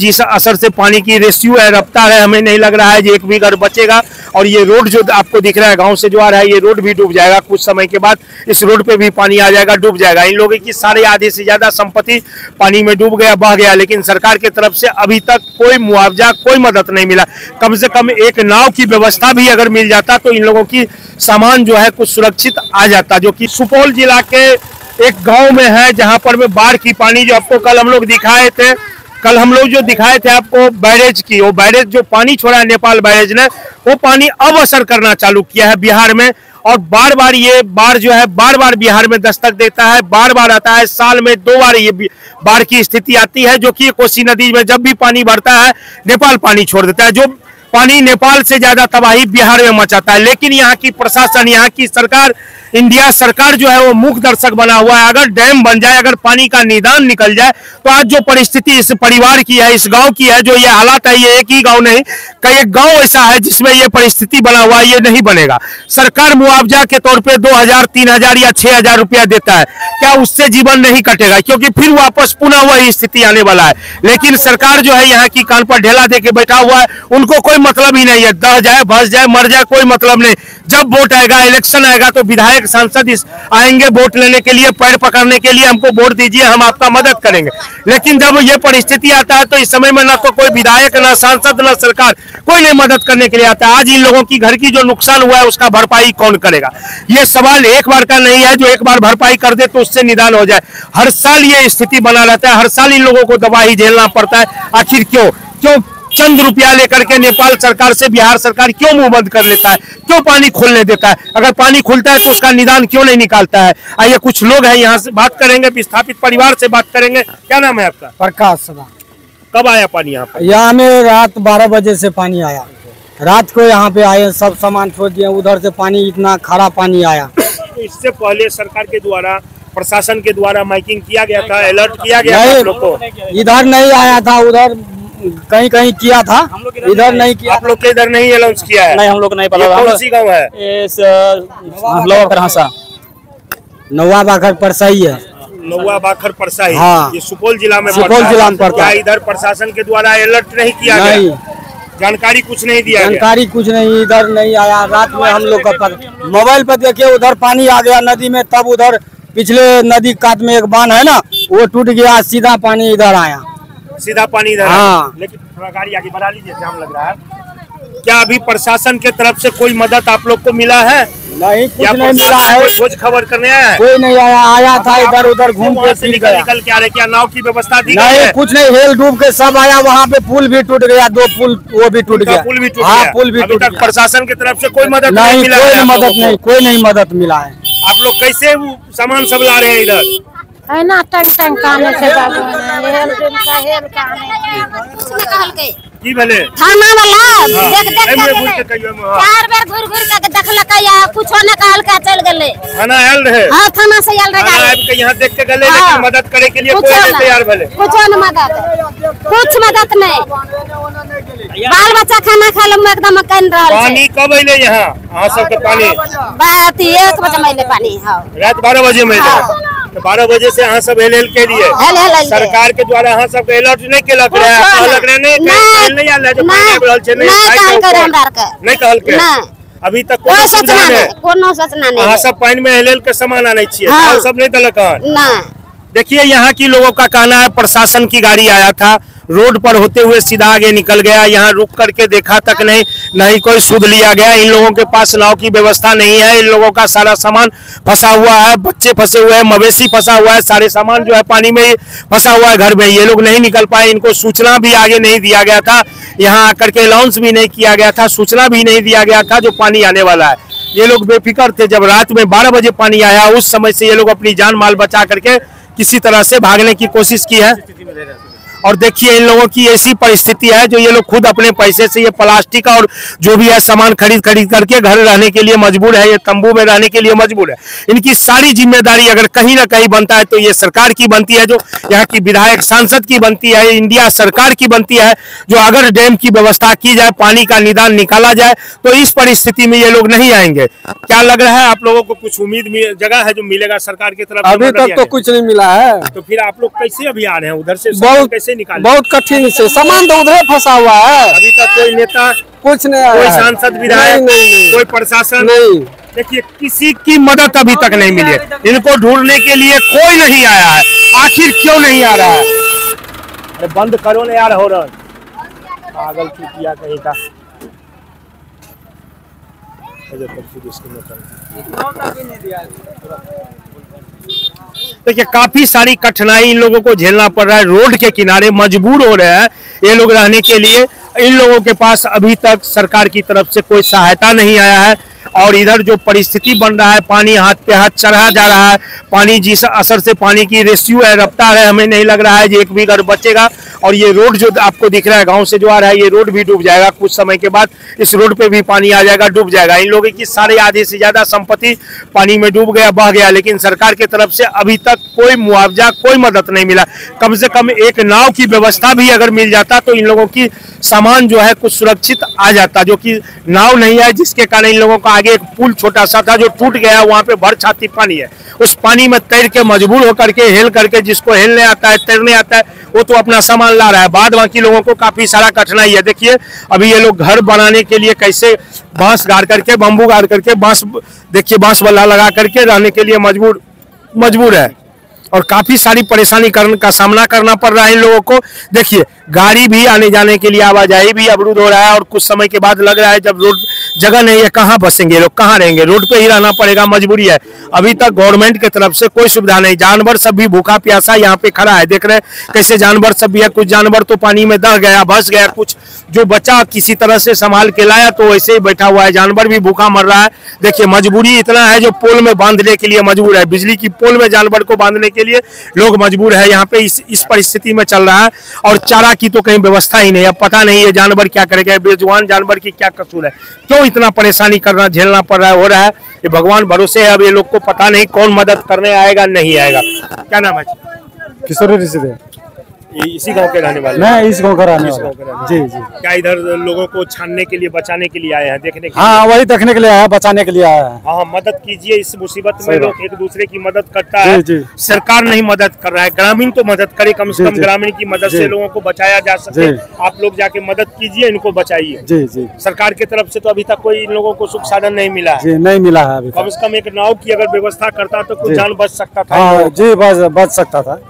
जिस असर से पानी की रेस्यू है, रफ्तार है, हमें नहीं लग रहा है कि एक भी घर बचेगा। और ये रोड जो आपको दिख रहा है, गाँव से जो आ रहा है, ये रोड भी डूब जाएगा। कुछ समय के बाद इस रोड पे भी पानी आ जाएगा, डूब जाएगा। इन लोगों की सारे आधे से ज़्यादा संपत्ति पानी में डूब गया बह गया। लेकिन सरकार की तरफ़ से अभी तक कोई मुआवजा, कोई मदद नहीं मिला। कम से कम एक नाव की व्यवस्था भी अगर मिल जाता तो इन लोगों की सामान जो है, कुछ सुरक्षित आ जाता, जो की सुपौल जिला के एक गाँव में है, जहाँ पर बाढ़ की पानी जो आपको कल हम लोग दिखाए थे कल हम लोग जो दिखाए थे आपको बैरेज की, वो बैरेज जो पानी छोड़ा है नेपाल बैरेज ने, वो पानी अब असर करना चालू किया है बिहार में। और बार बार ये बाढ़ जो है बार बार बिहार में दस्तक देता है बार बार आता है, साल में दो बार ये बाढ़ की स्थिति आती है, जो कि कोसी नदी में जब भी पानी भरता है, नेपाल पानी छोड़ देता है। जो पानी नेपाल से ज़्यादा तबाही बिहार में मचाता है। लेकिन यहाँ की प्रशासन, यहाँ की सरकार, इंडिया सरकार जो है वो मुख दर्शक बना हुआ है। अगर डैम बन जाए, अगर पानी का निदान निकल जाए तो आज जो परिस्थिति इस परिवार की है, इस गाँव की है, जो ये हालात है, ये एक ही गाँव नहीं, कई एक गाँव ऐसा है जिसमें ये परिस्थिति बना हुआ है, ये नहीं बनेगा। सरकार मुआवजा के तौर पे दो हज़ार, तीन हज़ार या छह हज़ार रुपया देता है। क्या उससे जीवन नहीं कटेगा? क्योंकि फिर वापस पुनः वही स्थिति आने वाला है। लेकिन सरकार जो है यहाँ की कान पर ढेला दे के बैठा हुआ है। उनको कोई मतलब ही नहीं है। दह जाए भस जाए, मर जाए, कोई मतलब नहीं। जब वोट आएगा, इलेक्शन आएगा तो विधायक, सांसद आएँगे वोट लेने के लिए, पैर पकड़ने के लिए हमको वोट दीजिए, हम आपका मदद करेंगे। लेकिन जब ये परिस्थिति आता है तो इस समय में ना तो कोई विधायक, ना सांसद, ना सरकार कोई नहीं मदद करने के लिए आता है। आज इन लोगों की घर की जो नुकसान हुआ है, उसका भरपाई कौन करेगा? ये सवाल एक बार का नहीं है। जो एक बार भरपाई कर दे तो उससे निदान हो जाए। हर साल ये स्थिति बना रहता है। हर साल इन लोगों को दबाई झेलना पड़ता है। आखिर क्यों? क्यों? चंद रुपया लेकर के नेपाल सरकार से बिहार सरकार क्यों मुँह बंद कर लेता है? क्यों पानी खोलने देता है? अगर पानी खुलता है तो उसका निदान क्यों नहीं निकालता है? आइए कुछ लोग हैं यहाँ से बात करेंगे विस्थापित परिवार से बात करेंगे। क्या नाम है आपका? प्रकाश सदा। कब आया पानी यहाँ पर यहाँ में रात बारह बजे से पानी आया। रात को यहाँ पे आए सब सामान छोड़ दिए उधर से पानी इतना खरा पानी आया। तो इससे पहले सरकार के द्वारा प्रशासन के द्वारा माइकिंग किया गया था अलर्ट किया गया था लोग को? इधर नहीं आया था उधर कहीं कहीं किया था। इधर नहीं किया आप लोग के इधर नहीं अनाउंस किया है? नहीं हम लोग नहीं पता कौन सी गाँव है? हंसा नौवा बाखर पर सही है। नौवा बाखर परसाही हाँ। ये सुपौल जिला में सुपौल जिला में पड़ता है। इधर प्रशासन के द्वारा अलर्ट नहीं किया गया? जानकारी कुछ नहीं दिया जानकारी कुछ नहीं इधर नहीं आया। रात में हम लोग का मोबाइल पर देखिए उधर पानी आ गया नदी में तब उधर पिछले नदी काट में एक बाँध है ना वो टूट गया सीधा पानी इधर आया। सीधा पानी इधर हाँ। लेकिन थोड़ा गाड़ी आगे बढ़ा लीजिए जाम लग रहा है। क्या अभी प्रशासन के तरफ़ से कोई मदद आप लोग को मिला है? नहीं कुछ नहीं मिला है। खोज खबर करने आया कोई नहीं आया आया था इधर उधर घूम के फिर निकल निकल के आ रहे क्या नाव की व्यवस्था दी गई नहीं कुछ नहीं हेल डूब के सब आया वहाँ पे पुल भी टूट गया दो पुल वो भी टूट गया। पुल भी टूट हाँ गया। पुल भी टूट गया। प्रशासन की तरफ़ से कोई मदद नहीं कोई मदद नहीं कोई नहीं मदद मिला है। आप लोग कैसे सामान सब ला रहे हैं इधर? है ना टंग टंग का आने से बाबू हेल का हेल का आने की। भले? थाना वाला हाँ, देख देख के के हाँ। चार बेर घुर घुर के देखलक या कुछो न कहल का चल गेले। थाना आयल रहे? हाँ थाना से आयल रहे आबि के यहाँ देख के गले हाँ। लेकिन मदद करे के लिए कोई नहीं तैयार भले। कुछो न मदद। कुछ मदद नहीं। बाल बच्चा खाना खा लो एकदम कन रहल पानी कब अइले यहाँ। अहाँ सबके पानी। बात एक बजे मैले पानी हाँ। रात बारह बजे में हाँ। तो बारह बजे से अहाँ सब हेल एल के लिए। हेल हेल हेल सरकार के द्वारा अहाँ सब अलर्ट नहीं कल रहे रहे नहीं नहीं आयल जो पानी रहल छै नहीं नहीं कहल के हमरा आरके। नहीं कहल के अभी तक कोई सूचना नहीं। कोनो सोचना नहीं अहाँ सब पानी में हेल हेल के सामान आने हाँ। सब नहीं देलक देखिए यहाँ की लोगों का कहना है प्रशासन की गाड़ी आया था रोड पर होते हुए सीधा आगे निकल गया। यहाँ रुक करके देखा तक नहीं नहीं कोई सुध लिया गया। इन लोगों के पास नाव की व्यवस्था नहीं है। इन लोगों का सारा सामान फंसा हुआ है। बच्चे फंसे हुए हैं, मवेशी फंसा हुआ है। सारे सामान जो है पानी में फंसा हुआ है, घर में। ये लोग नहीं निकल पाए। इनको सूचना भी आगे नहीं दिया गया था। यहाँ आकर के अनाउंस भी नहीं किया गया था। सूचना भी नहीं दिया गया था जो पानी आने वाला है। ये लोग बेफिक्र थे। जब रात में बारह बजे पानी आया, उस समय से ये लोग अपनी जान माल बचा करके किसी तरह से भागने की कोशिश की है। और देखिए इन लोगों की ऐसी परिस्थिति है जो ये लोग खुद अपने पैसे से ये प्लास्टिक और जो भी है सामान खरीद खरीद करके घर रहने के लिए मजबूर है ये तंबू में रहने के लिए मजबूर है। इनकी सारी ज़िम्मेदारी अगर कहीं ना कहीं बनता है तो ये सरकार की बनती है जो यहाँ की विधायक सांसद की बनती है इंडिया सरकार की बनती है जो अगर डैम की व्यवस्था की जाए पानी का निदान निकाला जाए तो इस परिस्थिति में ये लोग नहीं आएँगे। क्या लग रहा है आप लोगों को कुछ उम्मीद जगह है जो मिलेगा सरकार की तरफ़ अभी तक तो कुछ नहीं मिला है। तो फिर आप लोग कैसे अभी आ रहे हैं उधर से? बहुत- कैसे निकाले। बहुत कठिन से। सामान तो उधर फंसा हुआ है। अभी तक कोई नेता कुछ नहीं कोई आया है। सांसद विधायक नहीं नहीं। नहीं कोई प्रशासन। नहीं। देखिए किसी की मदद अभी तक नहीं मिली है। इनको ढूँढने के लिए कोई नहीं आया है। आखिर क्यों नहीं आ रहा है? अरे बंद करो ना यार हो रहा पागल चुतिया कहीं का? फिर इसको निकाल। देखिए, काफ़ी सारी कठिनाई इन लोगों को झेलना पड़ रहा है। रोड के किनारे मजबूर हो रहे हैं ये लोग रहने के लिए। इन लोगों के पास अभी तक सरकार की तरफ़ से कोई सहायता नहीं आया है। और इधर जो परिस्थिति बन रहा है, पानी हाथ पे हाथ चढ़ा जा रहा है। पानी जिस असर से पानी की रेस्क्यू है, रफ्तार है, हमें नहीं लग रहा है कि एक भी घर बचेगा। और ये रोड जो आपको दिख रहा है, गाँव से जो आ रहा है, ये रोड भी डूब जाएगा। कुछ समय के बाद इस रोड पे भी पानी आ जाएगा, डूब जाएगा। इन लोगों की सारे आधे से ज़्यादा संपत्ति पानी में डूब गया, बह गया। लेकिन सरकार की तरफ़ से अभी तक कोई मुआवजा, कोई मदद नहीं मिला। कम से कम एक नाव की व्यवस्था भी अगर मिल जाता तो इन लोगों की सामान जो है, कुछ सुरक्षित आ जाता, जो कि नाव नहीं है, जिसके कारण इन लोगों का आगे एक पुल छोटा सा था जो टूट गया, वहाँ पे भर छाती पानी है। उस पानी में तैर के मजबूर होकर के, हेल करके जिसको हेलने आता है, तैरने आता है, वो तो अपना सामान ला रहा है। बाद बाकी लोगों को काफ़ी सारा कठिनाई है। देखिए, अभी ये लोग घर बनाने के लिए कैसे बाँस गाड़ करके बम्बू गाड़ करके बाँस, देखिए, बाँस बल्ला लगा करके रहने के लिए मजबूर मजबूर है। और काफ़ी सारी परेशानी का सामना करना पड़ रहा है इन लोगों को। देखिए, गाड़ी भी आने जाने के लिए आवाजाही भी अवरुद्ध हो रहा है और कुछ समय के बाद लग रहा है जब रोड जगह नहीं है, कहाँ बसेंगे लोग, कहाँ रहेंगे? रोड पे ही रहना पड़ेगा, मजबूरी है। अभी तक गवर्नमेंट की तरफ़ से कोई सुविधा नहीं। जानवर सब भी भूखा प्यासा यहाँ पे खड़ा है। देख रहे कैसे जानवर सब भी है। कुछ जानवर तो पानी में दह गया, बस गया, कुछ जो बचा किसी तरह से संभाल के लाया तो वैसे ही बैठा हुआ है। जानवर भी भूखा मर रहा है। देखिए, मजबूरी इतना है जो पोल में बांधने के लिए मजबूर है। बिजली की पोल में जानवर को बांधने के लिए लोग मजबूर है। यहाँ पे इस इस परिस्थिति में चल रहा है और चारा की तो कहीं व्यवस्था ही नहीं है। पता नहीं है जानवर क्या करेगा। बेजवान जानवर की क्या कसूर है। क्यों इतना परेशानी करना, झेलना पड़ रहा है, हो रहा है? ये भगवान भरोसे है। अब ये लोग को पता नहीं कौन मदद करने आएगा, नहीं आएगा। क्या नाम है? किशोर इसी गाँव के रहने वाले मैं इस गाँव का रहने वाला जी जी। क्या इधर लोगों को छानने के लिए बचाने के लिए आए हैं देखने के हाँ वही देखने के लिए आया बचाने के लिए आया है। हाँ हाँ, मदद कीजिए इस मुसीबत में लोग एक दूसरे की मदद करता है। जी, जी। सरकार नहीं मदद कर रहा है ग्रामीण तो मदद करे कम से कम ग्रामीण की मदद। से लोगों को बचाया जा सके। आप लोग जाके मदद कीजिए इनको बचाइए। जी जी। सरकार की तरफ़ से तो अभी तक कोई इन लोगों को सुख साधन नहीं मिला है। जी नहीं मिला है अभी कम से कम एक नाव की अगर व्यवस्था करता तो कुछ जान बच सकता था। हाँ जी बच बच सकता था।